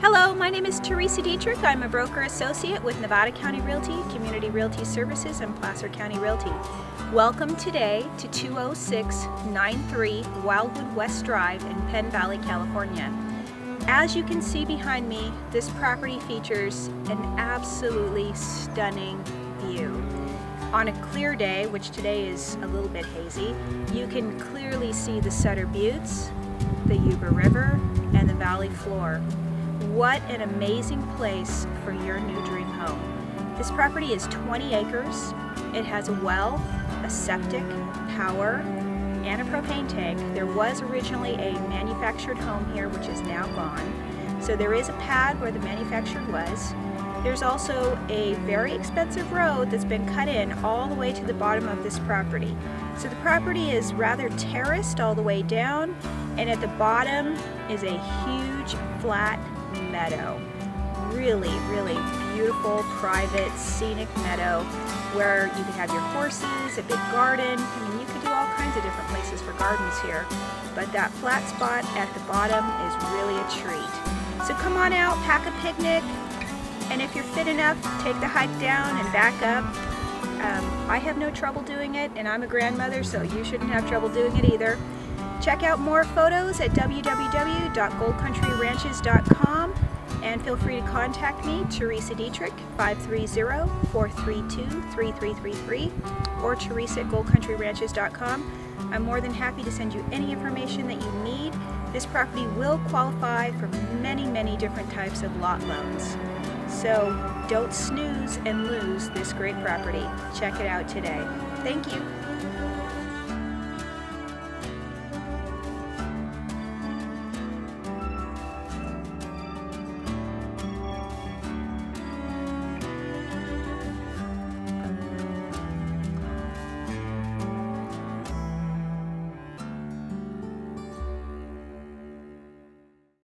Hello, my name is Teresa Dietrich. I'm a broker associate with Nevada County Realty, Community Realty Services, and Placer County Realty. Welcome today to 20693 Wildwood West Drive in Penn Valley, California. As you can see behind me, this property features an absolutely stunning view. On a clear day, which today is a little bit hazy, you can clearly see the Sutter Buttes, the Yuba River, and the valley floor. What an amazing place for your new dream home. This property is 20 acres. It has a well, a septic, power, and a propane tank. There was originally a manufactured home here, which is now gone. So there is a pad where the manufactured was. There's also a very expensive road that's been cut in all the way to the bottom of this property. So the property is rather terraced all the way down, and at the bottom is a huge flat meadow. Really, really beautiful, private, scenic meadow where you could have your horses, a big garden. I mean, you could do all kinds of different places for gardens here. But that flat spot at the bottom is really a treat. So come on out, pack a picnic, and if you're fit enough, take the hike down and back up. Um, I have no trouble doing it, and I'm a grandmother, so you shouldn't have trouble doing it either. Check out more photos at www.goldcountryranches.com and feel free to contact me, Teresa Dietrich, 530-432-3333 or Teresa at goldcountryranches.com. I'm more than happy to send you any information that you need. This property will qualify for many, many different types of lot loans. So don't snooze and lose this great property. Check it out today. Thank you.